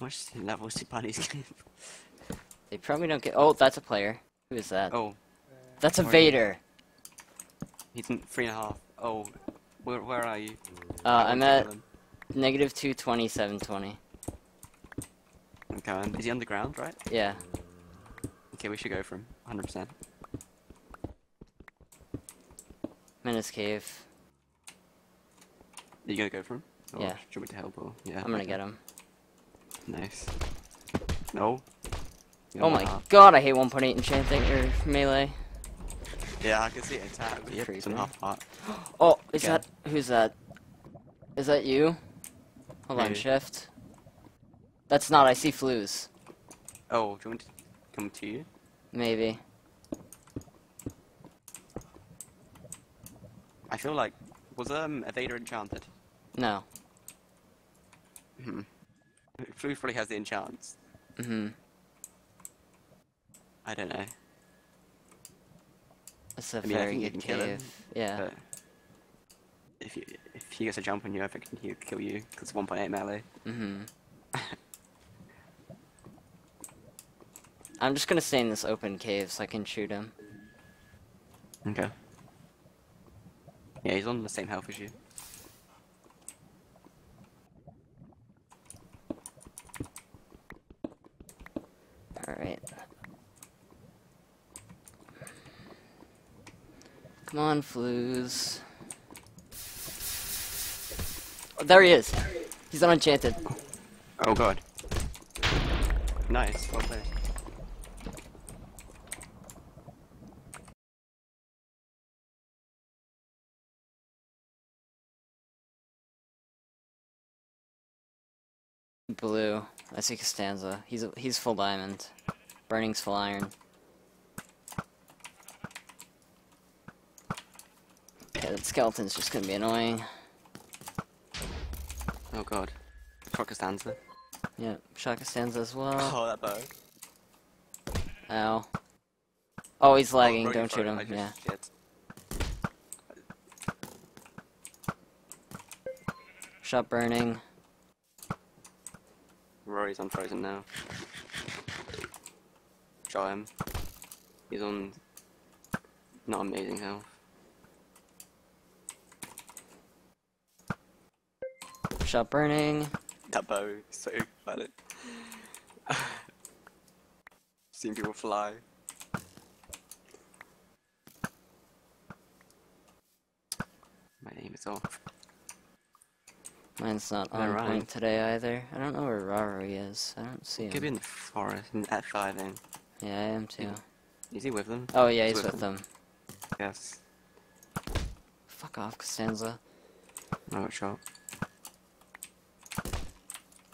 How much levels did bunnies get? They probably don't get. Oh, that's a player. Who is that? Oh, that's a Where are you? Vader. he's in three and a half. Oh, where, where are you? Uh, I'm at negative two twenty seven twenty. Okay, is he underground, right? Yeah. Okay, we should go for him. 100%. I'm cave. Are you gonna go for him? Or Yeah. Should we to help or? Yeah. I'm gonna okay. get him. Nice. No. You're Oh my half. god, I hate 1.8 enchanting or melee. Yeah, I can see it. Yep, it's on hot. Oh, is Again. that who's that? Is that you? Hold on, shift. That's not. I see flues. Oh, do you want to come to you? Maybe. I feel like was um Evader enchanted? No. Hmm. Probably has the enchants. Mm-hmm. I don't know. It's a I mean, very good kill him, cave. Yeah. If you, if he gets a jump on you, I think he'll kill you because it's 1.8 melee. Mm-hmm. I'm just gonna stay in this open cave so I can shoot him. Okay. Yeah, he's on the same health as you. Alright. Come on, flues. Oh, there he is. He's unenchanted. Oh god. Nice, well played. Blue. I see Costanza. He's he's full diamond. Burning's full iron. That skeleton's just gonna be annoying. Oh god. Shot Costanza. Yeah, Shaka Costanza as well. Oh, that bow. Ow. Oh, he's lagging. Rory Don't shoot him. Just Yeah. shit. Shot burning. Rory's unfrozen now. Shot him. He's on not amazing health. Shot burning. That bow is so valid. Seeing people fly. My name is off. Mine's not on right. point today either. I don't know where Rari is. I don't see him. Could be in the forest at five then. Yeah, I am too. Is he with them? Oh yeah, He's he's with with them. Yes. Fuck off, Costanza. No shot.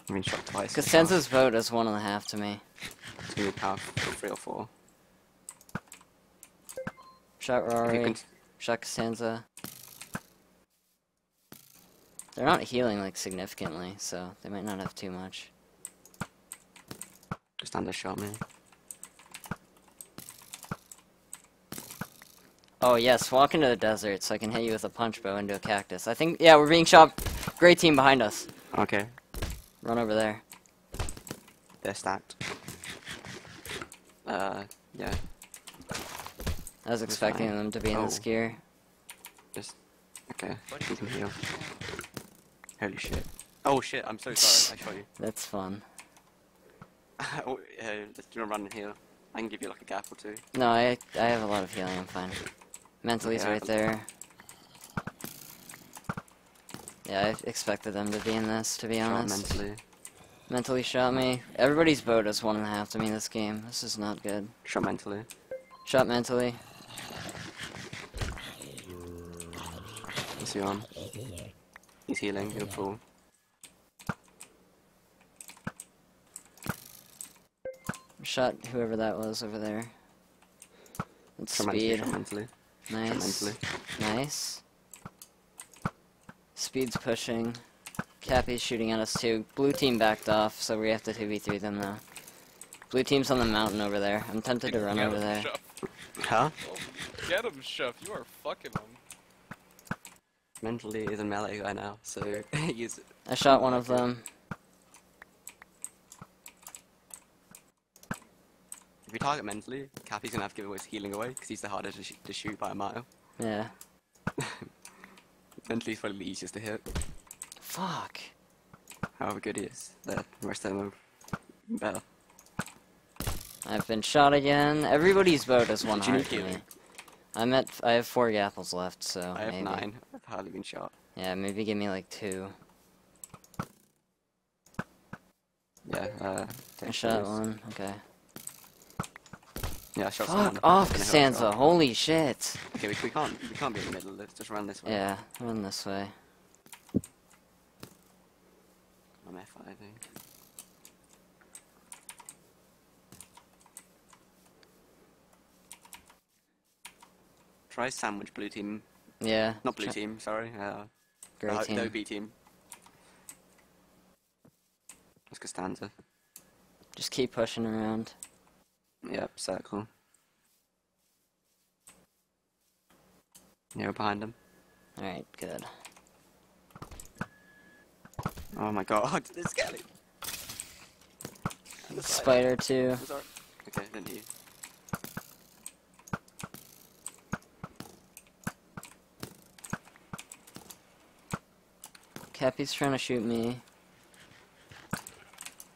I mean shot twice. Costanza's vote is one and a half to me. Be half or three or four. Shot you Shot Costanza. They're not healing like significantly, so they might not have too much. just undershot me. Oh yes, walk into the desert so I can hit you with a punch bow into a cactus. I think yeah, we're being shot. Great team behind us. Okay. Run over there. They're stacked. Uh yeah. I was expecting them to be in Oh. this gear. Just okay. You can heal. Holy shit. Oh shit, I'm so sorry, I shot you. That's fun. oh, uh, let's do a run and heal. I can give you like a gap or two. No, I I have a lot of healing. I'm fine. Mentally's Yeah. right there. Yeah, I expected them to be in this, to be Shot honest. mentally. Mentally shot me. Everybody's vote is one and a half to me this game. This is not good. Shot mentally. Shot mentally. What's he on? He's healing, fall. Shot whoever that was over there. It's Shot mentally, speed. shot mentally. Shot Nice. mentally. Nice. Speed's pushing. Cappy's shooting at us too. Blue team backed off, so we have to 2v3 them now. Blue team's on the mountain over there. I'm tempted to run Get over him, there. Chef. Huh? Get him, Chef. You are fucking him. Mentally is a melee guy now, so use it. I shot one of them. If we target mentally, Cappy's gonna have to give away his healing away because he's the hardest to, sh- to shoot by a mile. Yeah. Mentally, he's probably the easiest to hit. Fuck. However good he is, the rest of them are better. I've been shot again. Everybody's boat is one Did you need heart to me. I'm at. I have four apples left, so I have maybe. nine. I've hardly been shot. Yeah, maybe give me like two. Yeah, uh. I shot one. Okay. Yeah, I shot someone. Fuck off, who I Costanza. Holy shit. Okay, we, we can't we can't be in the middle. Let's just run this way. Yeah, run this way. I'm F I think. Try sandwich blue team. Yeah. Not blue team, sorry. Uh, uh, team. No B team. That's Costanza. Just keep pushing around. Yep, circle. We're behind him. Alright, good. Oh my god, the skelly! The Spider too. Okay, didn't you? Cappy's trying to shoot me.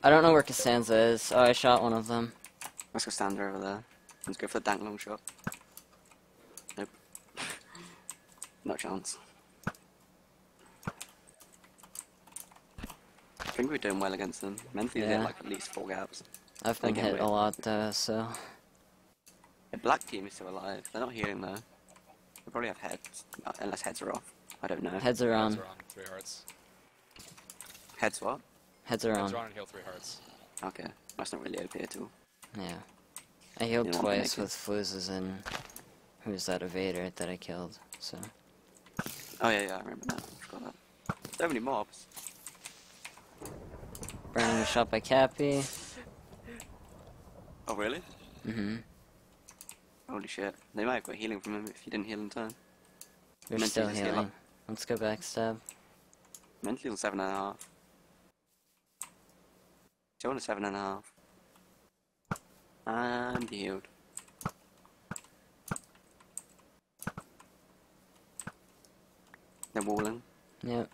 I don't know where Costanza is. Oh, I shot one of them. Let's go stand over there. Let's go for the dank long shot. Nope. no chance. I think we're doing well against them. Mentally, they Yeah. had like at least four gaps. I've been hit wait. a lot though, so. The black team is still alive. They're not healing though. They probably have heads, uh, unless heads are off. I don't know. Heads are on. Heads are on. Three hearts. Heads what? Heads are Heads on. are on and heal three hearts. Okay, that's not really OP at all. Yeah. I healed twice with fluzzes and who's that evader that I killed, so. Oh yeah, yeah, I remember that. I forgot that. So many mobs. Burning shot by Cappy. Oh really? Mm-hmm. Holy shit. They might have got healing from him if you didn't heal in time. We're Mentally still just heal healing. Let's go backstab. Mentally on seven and a half. A seven and a half. And healed. They're walling. Yep.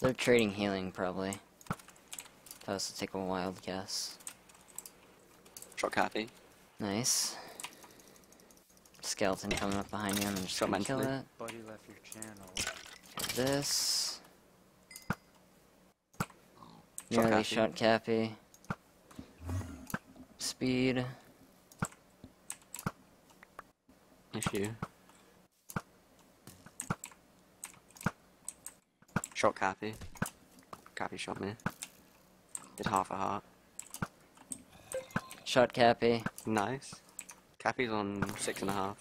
They're trading healing, probably. If I was to take a wild guess. Shot Cappy. Nice. Skeleton coming up behind you, I'm just Shot gonna kill mentally. it. Buddy left your channel. Kill this. Shot Nearly Cappy. shot Cappy. Speed. Issue. Shot Cappy. Cappy shot me. Did half a heart. Shot Cappy. Nice. Cappy's on six and a half.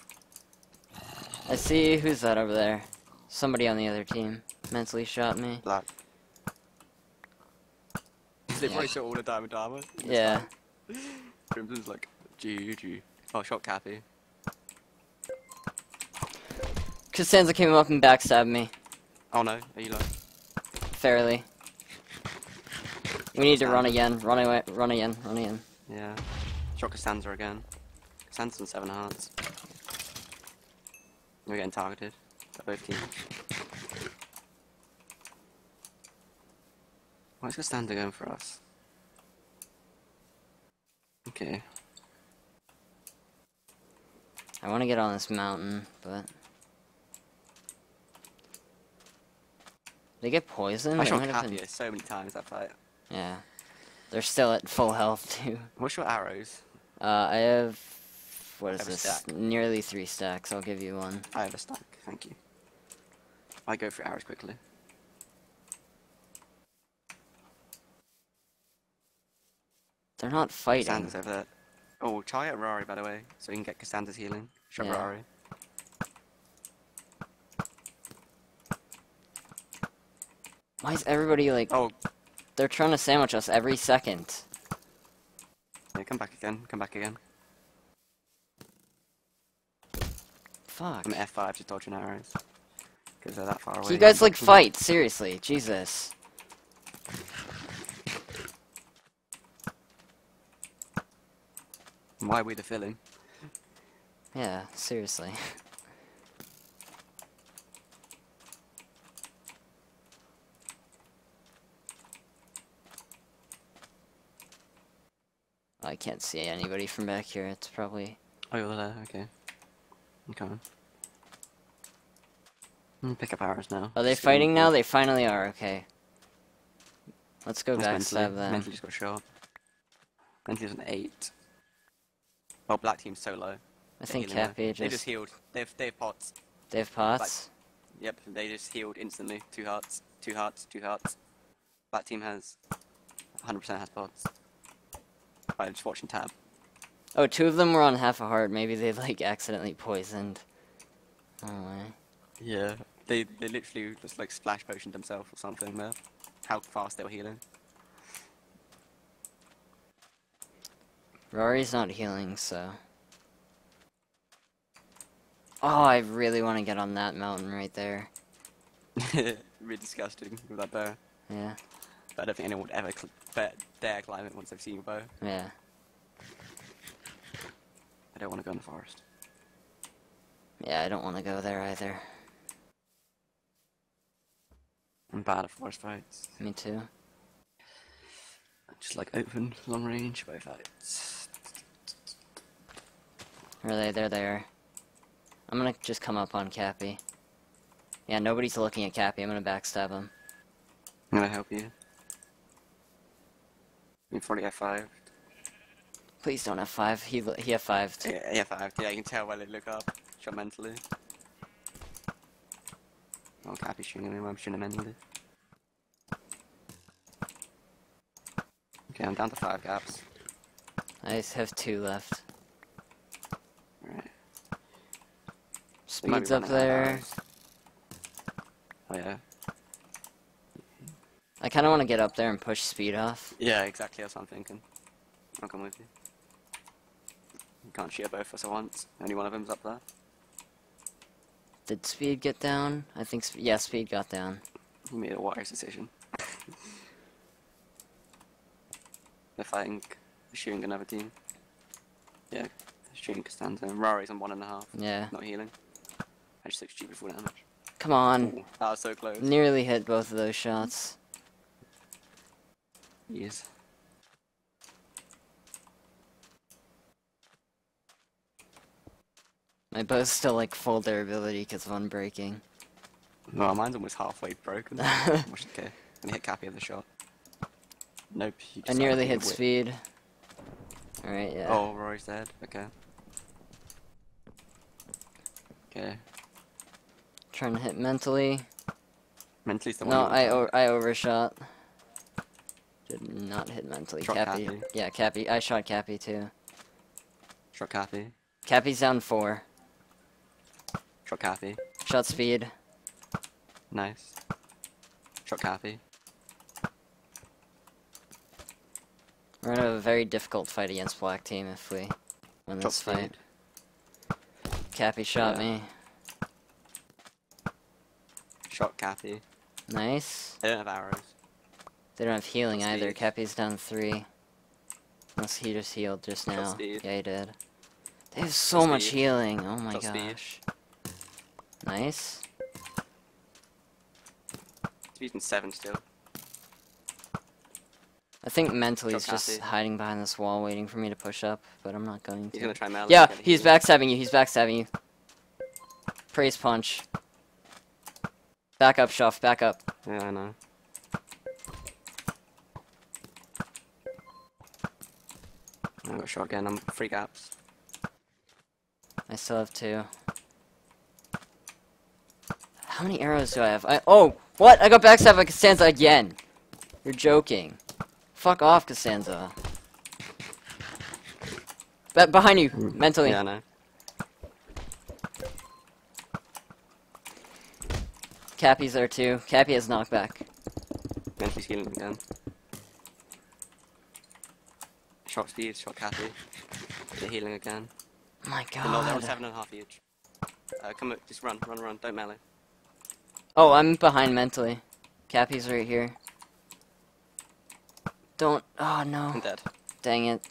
I see who's that over there. Somebody on the other team. Mentally shot me. Black. they Yeah. probably saw all the diamond armor. Yeah. Crimson's like, GG. Oh, shot Cappy. Costanza came up and backstabbed me. Oh no, are you like? Fairly. We need to run again. Run away. Run again. Run again. Yeah. Shot Costanza again. Costanza's on seven hearts. We're getting targeted. By both teams. Why is Costanza going for us? Okay. I want to get on this mountain, but they get poisoned. I shot Cappy been- so many times that fight. Yeah, they're still at full health too. What's your arrows? Uh, I have what is Have this? Nearly three stacks. I'll give you one. I have a stack, thank you. I go for arrows quickly. They're not fighting. Costanza's over there. Oh, try at Rari by the way, so we can get Costanza's healing. Shot Yeah. Rari. Why is everybody like? Oh, They're trying to sandwich us every second. yeah, come back again, come back again. Fuck. I'm at F5 just dodging arrows. Because they're that far away. You guys like fight, seriously, Jesus. Why are we the villain? Yeah, seriously. I can't see anybody from back here. It's probably Oh, you're there. Okay. I'm coming. Hmm, Pick up arrows now. Are they Just fighting now? They finally are, okay. Let's go That's backstab mentally. them. Mentally just got shot. Mentally's an 8. Oh, black team's so low. I They're think healing. Cappy They just... just healed. They've, they've pots. They have pots? Yep, they just healed instantly. Two hearts, two hearts, two hearts. Black team has 100% has pots. I'm just watching tab. Oh, two of them were on half a heart. Maybe they, like, accidentally poisoned. Oh. Yeah. They they literally just like splash potioned themselves or something there. How fast they were healing. Rory's not healing, so... Oh, I really want to get on that mountain right there. really disgusting with that bow. Yeah, But I don't think anyone would ever bet, dare climb it once they've seen your bow. yeah. I don't want to go in the forest. Yeah, I don't want to go there either. I'm bad at forest fights. Me too. I just like open, long range bow fights. Really, they're there. I'm gonna just come up on Cappy. Yeah, nobody's looking at Cappy. I'm gonna backstab him. I'm gonna help you. You probably F5. Please don't have five. He he have five. Yeah, F5. Yeah, you can tell while they look up. Shot mentally. Oh, Cappy's shooting him. I'm shooting him mentally. Okay, I'm down to five gaps. I just have two left. Speed's up there. Oh yeah. I kind of want to get up there and push speed off. Yeah, exactly. That's what I'm thinking. I'll come with you. You can't shoot both of us at once. Only one of them's up there. Did speed get down? I think. Sp- yeah, speed got down. You made a wise decision. They're fighting, shooting another team. Yeah, shooting Costanza. Rory's on one and a half, Yeah. not healing. I just took stupid damage. Come on. That was so close. Nearly hit both of those shots. Yes. My bow's still like full durability because of unbreaking. No, mine's almost halfway broken. The K. And hit Cappy with the shot. Nope. I nearly hit speed. Alright, yeah. Oh, Rory's dead. Okay. Okay. Trying to hit mentally. Mentally, the No. I o- I overshot. Did not hit mentally. Shot Cappy. Cappy. Yeah, Cappy. I shot Cappy too. Shot Cappy. Cappy's down four. Shot Cappy. Shot speed. Nice. Shot Cappy. We're gonna have a very difficult fight against black team if we win Shot this fight. speed. Cappy shot Yeah. me. Shot Cappy. Nice. They don't have arrows. They don't have healing either. speed. Cappy's down three. Unless he just healed just now. speed. Yeah, he did. They have so much healing. Oh my speed. gosh. Nice. He's beaten seven still. I think mentally Shot he's just hiding behind this wall waiting for me to push up, but I'm not going to. He's to. gonna try melee. Yeah, he's backstabbing you. He's backstabbing you. Praise punch. Back up, Shuff. Back up. Yeah, I know. I got shot again. I'm three gaps. I still have two. How many arrows do I have? I oh what? I got backstabbed by Costanza again. You're joking. Fuck off, Costanza. Be behind you, hmm. mentally. Yeah, I know. Cappy's there too. Cappy has knockback. Mentally healing again. Shot speed, shot Cappy. They're healing again. My They're, not, they're on god. seven and a half each. Uh, come on, just run, run, run. Don't melee. Oh, I'm behind mentally. Cappy's right here. Don't. Oh no. I'm dead. Dang it.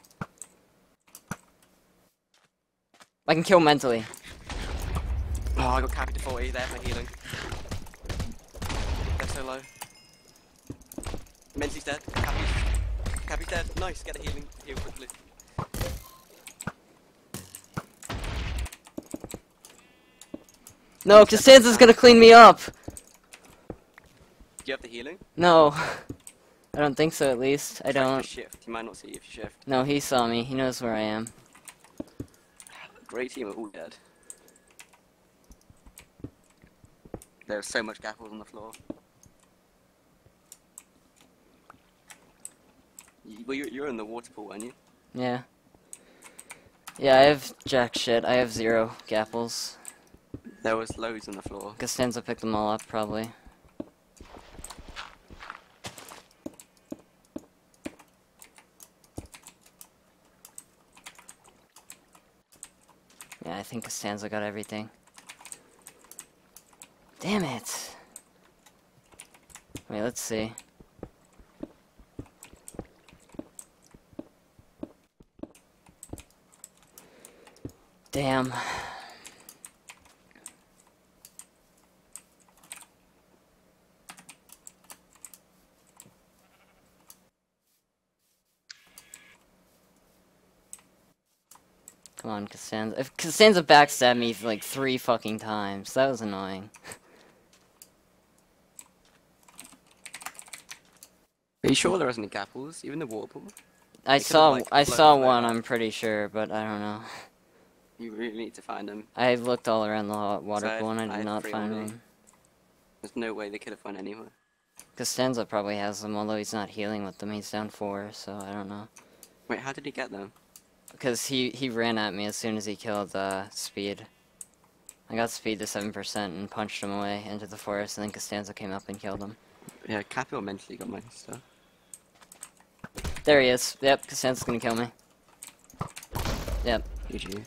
I can kill mentally. Oh, I got Cappy to 40 there for healing. So low. Menzies dead. Cappy's, Cappy's dead. Nice, get a healing. Heal quickly. No, Costanza's gonna clean me up! Do you have the healing? No. I don't think so, at least. I don't. Shift. You might not see you if you shift. No, he saw me. He knows where I am. Great team are all dead. There's so much gapples on the floor. Well, you're, you're in the water pool, aren't you? Yeah. Yeah, I have jack shit. I have zero gapples. There was loads on the floor. Costanza picked them all up, probably. Yeah, I think Costanza got everything. Damn it! Wait, let's see. Damn. Come on, Costanza. If Costanza backstabbed me like three fucking times, that was annoying. Are you sure there isn't any gapples? Even the water pool? I They saw, like, I saw one. I'm pretty sure, but I don't know. You really need to find them. I've looked all around the hot water So pool and I did not find one. There's no way they could have found anywhere. Costanza probably has them, although he's not healing with them. He's down four, so I don't know. Wait, how did he get them? Because he, he ran at me as soon as he killed uh, Speed. I got Speed to 7% and punched him away into the forest, and then Costanza came up and killed him. Yeah, Cappy mentally got my stuff. There he is. Yep, Costanza's gonna kill me. Yep. GG.